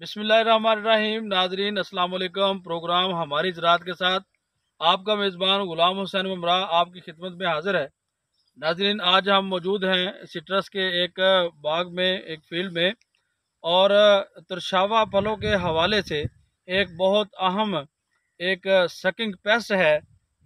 बिसमीम नाजरीन अस्सलाम वालेकुम प्रोग्राम हमारी ज़रात के साथ आपका मेज़बान ग़ुलाम हुसैन ममरा आपकी खिदमत में हाज़िर है। नाजरीन, आज हम मौजूद हैं सिट्रस के एक बाग में, एक फ़ील्ड में, और तरशावा फलों के हवाले से एक बहुत अहम, एक सकिंग पेस्ट है,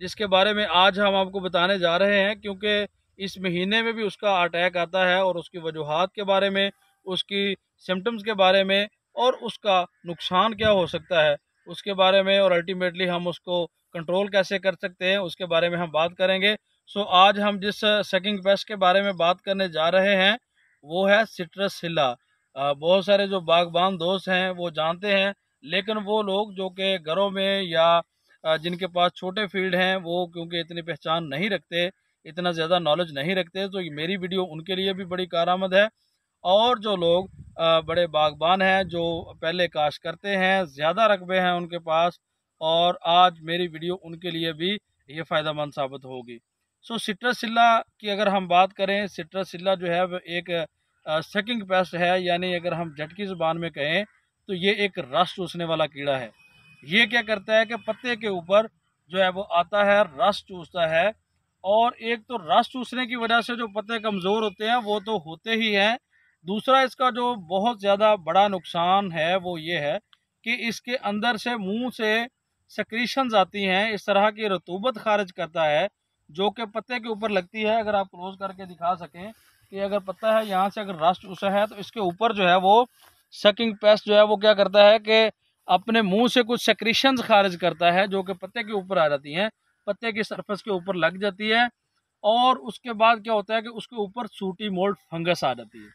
जिसके बारे में आज हम आपको बताने जा रहे हैं, क्योंकि इस महीने में भी उसका अटैक आता है और उसकी वजूहत के बारे में, उसकी सिम्टम्स के बारे में और उसका नुकसान क्या हो सकता है? उसके बारे में और अल्टीमेटली हम उसको कंट्रोल कैसे कर सकते हैं, उसके बारे में हम बात करेंगे। सो आज हम जिस सेकिंग पेस्ट के बारे में बात करने जा रहे हैं, वो है सिट्रस हिला बहुत सारे जो बागबान दोस्त हैं, वो जानते हैं, लेकिन वो लोग जो कि घरों में या जिनके पास छोटे फ़ील्ड हैं, वो क्योंकि इतनी पहचान नहीं रखते, इतना ज़्यादा नॉलेज नहीं रखते तो मेरी वीडियो उनके लिए भी बड़ी कारआमद है। और जो लोग बड़े बागबान हैं जो पहले काश करते हैं, ज़्यादा रकबे हैं उनके पास और आज मेरी वीडियो उनके लिए भी ये फ़ायदा साबित होगी। सो सिट्रसिल्ला की अगर हम बात करें सिट्रसिल्ला जो है एक सेकिंग पेस्ट है, यानी अगर हम झटकी ज़ुबान में कहें तो ये एक रस चूसने वाला कीड़ा है। ये क्या करता है कि पत्ते के ऊपर जो है वो आता है, रस चूसता है और एक तो रस चूसने की वजह से जो पत्ते कमज़ोर होते हैं वो तो होते ही हैं दूसरा इसका जो बहुत ज़्यादा बड़ा नुकसान है, वो ये है कि इसके अंदर से मुँह से सक्रीशंस आती हैं, इस तरह की रतूबत खारिज करता है, जो कि पत्ते के ऊपर लगती है। अगर आप क्लोज करके दिखा सकें कि अगर पत्ता है यहाँ से अगर रस्ट उसा है तो इसके ऊपर जो है वो सकिंग पेस्ट जो है वो क्या करता है कि अपने मुँह से कुछ सक्रीशंस खारिज करता है, जो कि पत्ते के ऊपर आ जाती हैं, पत्ते की सरफेस के ऊपर लग जाती है और उसके बाद क्या होता है कि उसके ऊपर सूटी मोल्ड फंगस आ जाती है।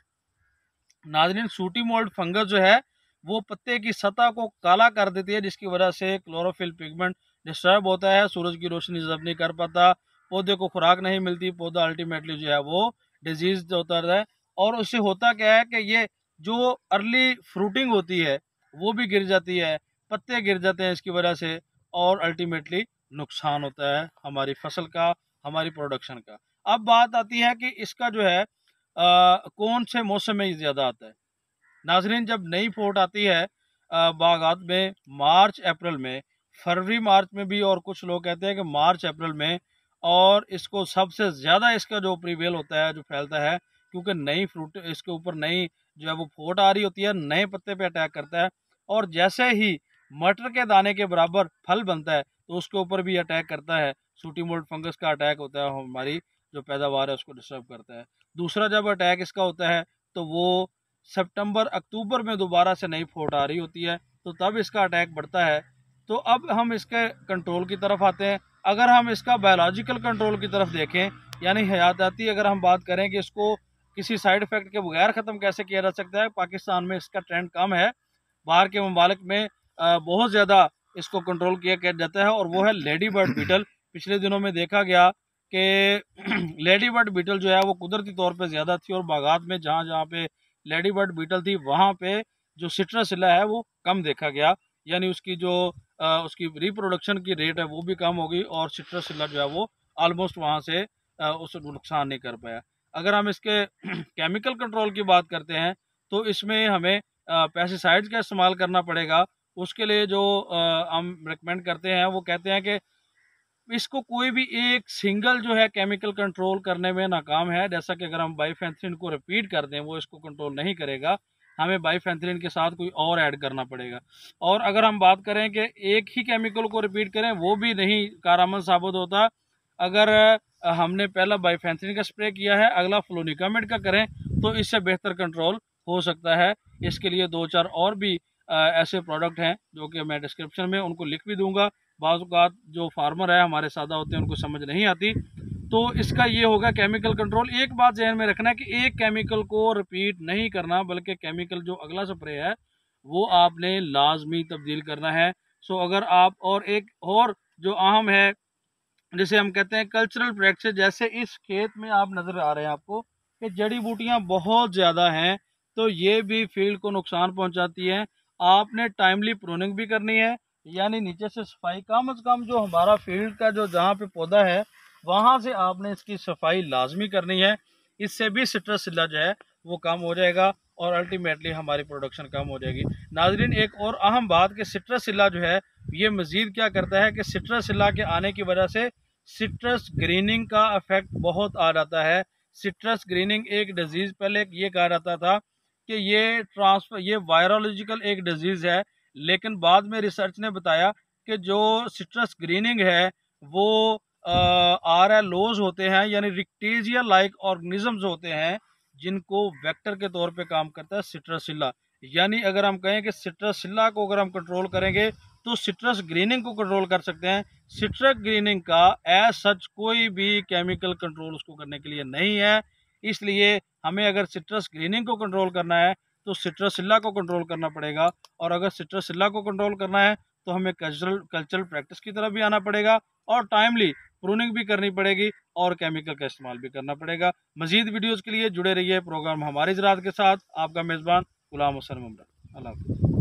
नाजरीन, सूटी मोल्ड फंगस जो है, वो पत्ते की सतह को काला कर देती है, जिसकी वजह से क्लोरोफिल पिगमेंट डिस्टर्ब होता है, सूरज की रोशनी जब नहीं कर पाता, पौधे को खुराक नहीं मिलती, पौधा अल्टीमेटली जो है वो डिज़ीज़ होता है। और उससे होता क्या है कि ये जो अर्ली फ्रूटिंग होती है, वो भी गिर जाती है, पत्ते गिर जाते हैं इसकी वजह से, और अल्टीमेटली नुकसान होता है हमारी फ़सल का, हमारी प्रोडक्शन का। अब बात आती है कि इसका जो है आ, कौन से मौसम में ज़्यादा आता है? नाजरीन जब नई फोट आती है बागात में मार्च अप्रैल में फरवरी मार्च में भी और कुछ लोग कहते हैं कि मार्च अप्रैल में और इसको सबसे ज़्यादा इसका जो प्रीवेल होता है जो फैलता है क्योंकि नई फ्रूट इसके ऊपर नई जो है वो फोट आ रही होती है नए पत्ते पे अटैक करता है और जैसे ही मटर के दाने के बराबर फल बनता है तो उसके ऊपर भी अटैक करता है। सूटी मोल्ड फंगस का अटैक होता है हमारी जो पैदावार है उसको डिस्टर्ब करता है। दूसरा जब अटैक इसका होता है तो वो सितंबर, अक्टूबर में दोबारा से नई फोट आ रही होती है तो तब इसका अटैक बढ़ता है। तो अब हम इसके कंट्रोल की तरफ़ आते हैं। अगर हम इसका बायोलॉजिकल कंट्रोल की तरफ़ देखें, यानी हयाताती अगर हम बात करें कि इसको किसी साइड इफ़ेक्ट के बगैर ख़त्म कैसे किया जा सकता है, पाकिस्तान में इसका ट्रेंड कम है। बाहर के ममालिक में बहुत ज़्यादा इसको कंट्रोल किया जाता है, और वो है लेडी बर्ड बीटल पिछले दिनों में देखा गया कि लेडी बर्ड बीटल जो है वो कुदरती तौर पे ज़्यादा थी और बागात में जहाँ जहाँ पे लेडी बर्ड बीटल थी वहाँ पे जो सिट्रसिला है वो कम देखा गया। यानी उसकी जो आ, उसकी रिप्रोडक्शन की रेट है वो भी कम हो गई और सिट्रसिला जो है वो ऑलमोस्ट वहाँ से आ, उस नुकसान नहीं कर पाया। अगर हम इसके केमिकल कंट्रोल की बात करते हैं तो इसमें हमें पेस्टिसाइड्स का इस्तेमाल करना पड़ेगा। उसके लिए जो आ, हम रिकमेंड करते हैं वो कहते हैं कि इसको कोई भी एक सिंगल जो है केमिकल कंट्रोल करने में नाकाम है। जैसा कि अगर हम बाईफेंथ्रिन को रिपीट कर दें, वो इसको कंट्रोल नहीं करेगा। हमें बाईफेंथ्रिन के साथ कोई और ऐड करना पड़ेगा। और अगर हम बात करें कि एक ही केमिकल को रिपीट करें, वो भी नहीं कारामद साबित होता। अगर हमने पहला बाईफेंथ्रिन का स्प्रे किया है, अगला फ्लोनिकामेड का करें तो इससे बेहतर कंट्रोल हो सकता है। इसके लिए दो चार और भी ऐसे प्रोडक्ट हैं जो कि मैं डिस्क्रिप्शन में उनको लिख भी दूँगा। बाज़ात जो फार्मर है, हमारे सादा होते हैं, उनको समझ नहीं आती। तो इसका ये होगा केमिकल कंट्रोल एक बात जहन में रखना है कि एक केमिकल को रिपीट नहीं करना, बल्कि केमिकल जो अगला स्प्रे है, वो आपने लाजमी तब्दील करना है। सो अगर आप और एक और जो अहम है, जिसे हम कहते हैं कल्चरल प्रैक्टिस जैसे इस खेत में आप नज़र आ रहे हैं आपको कि जड़ी बूटियाँ बहुत ज़्यादा हैं तो ये भी फ़ील्ड को नुकसान पहुँचाती हैं। आपने टाइमली प्रूनिंग भी करनी है यानी नीचे से सफ़ाई, कम अज़ कम जो हमारा फ़ील्ड का जो जहाँ पे पौधा है, वहाँ से आपने इसकी सफ़ाई लाजमी करनी है। इससे भी सिट्रस जो है वो कम हो जाएगा और अल्टीमेटली हमारी प्रोडक्शन कम हो जाएगी। नाजरीन, एक और अहम बात कि सिट्रस सिल्ला जो है, ये मज़ीद क्या करता है कि सिट्रस सिल्ला के आने की वजह से सिट्रस ग्रीनिंग का इफ़ेक्ट बहुत आ जाता है। सिट्रस ग्रीनिंग एक डिज़ीज़ पहले ये कहा जाता था कि ये ट्रांसफ़र ये वायरोलॉजिकल एक डिज़ीज़ है। लेकिन बाद में रिसर्च ने बताया कि जो सिट्रस ग्रीनिंग है, वो आर एल लोज होते हैं, यानी रिक्टेजिया लाइक ऑर्गेनिजम्स होते हैं, जिनको वेक्टर के तौर पे काम करता है सिट्रसिल्ला यानी अगर हम कहें कि सिट्रसिल्ला को अगर हम कंट्रोल करेंगे तो सिट्रस ग्रीनिंग को कंट्रोल कर सकते हैं। सिट्रस ग्रीनिंग का एज सच कोई भी केमिकल कंट्रोल उसको करने के लिए नहीं है। इसलिए हमें अगर सिट्रस ग्रीनिंग को कंट्रोल करना है तो सिट्रसिल्ला को कंट्रोल करना पड़ेगा। और अगर सिट्रसिल्ला को कंट्रोल करना है तो हमें कल्चरल कल्चरल प्रैक्टिस की तरफ़ भी आना पड़ेगा और टाइमली प्रूनिंग भी करनी पड़ेगी और केमिकल का इस्तेमाल भी करना पड़ेगा। मजीद वीडियोज़ के लिए जुड़े रहिए प्रोग्राम हमारे ज़रात के साथ। आपका मेज़बान गुलाम हसन ममरा अल्लाह